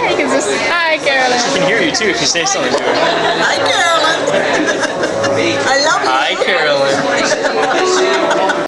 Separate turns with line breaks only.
Yeah, you can just. Hi, Carolyn.
She can hear you too if you say something to her.
Hi, Carolyn. I love you.